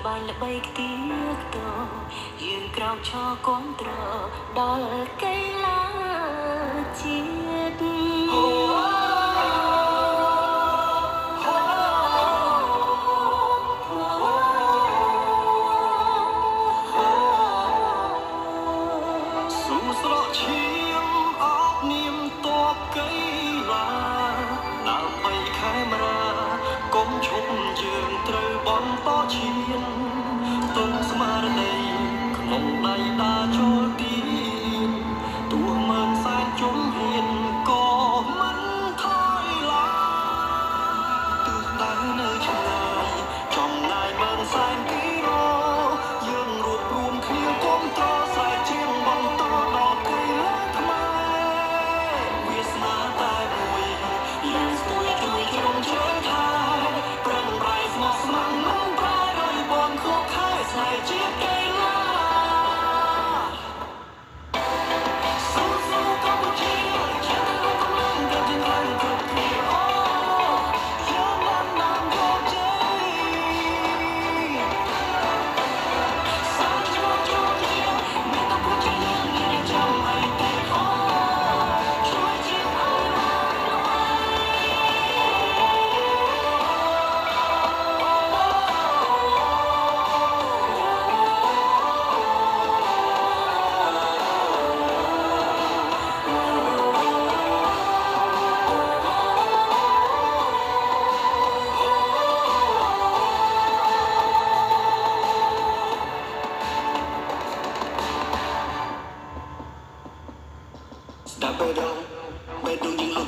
ល្បែងល្បីទៀកតោយើងក្រោកឈរគាំទ្រដល់កីឡាជាតិ Ngày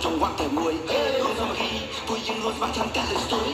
ចង្វាក់តែមួយរស់សាមគ្គីពួកយើងរស់ស្វាឆន្ទៈលើស្ទួយ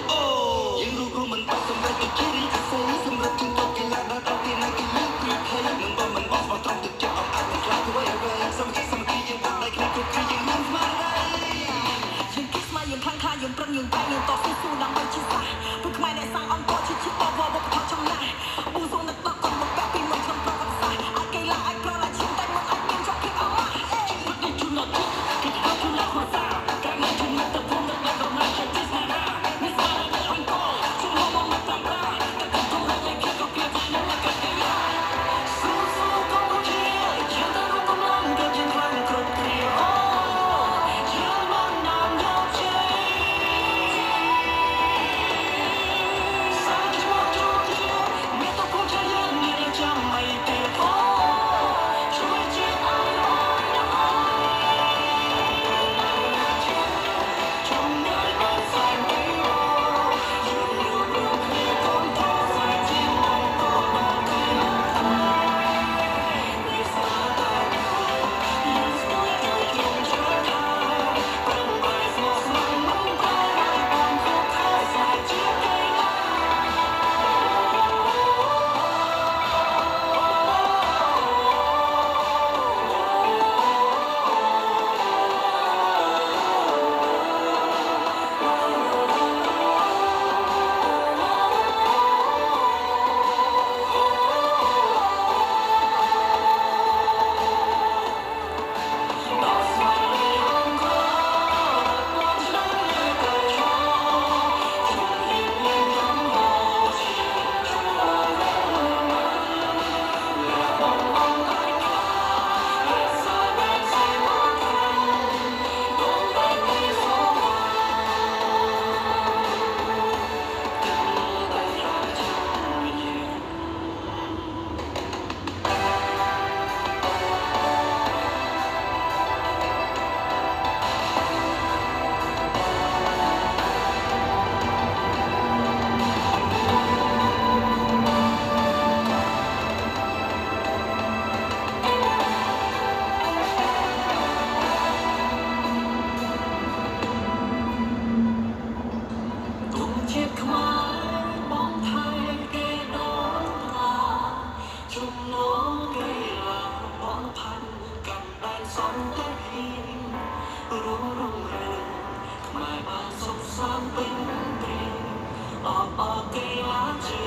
Om Okiyaki,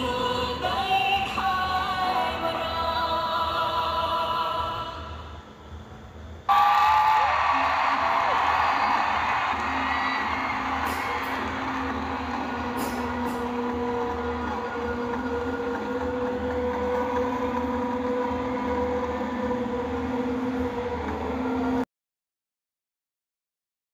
you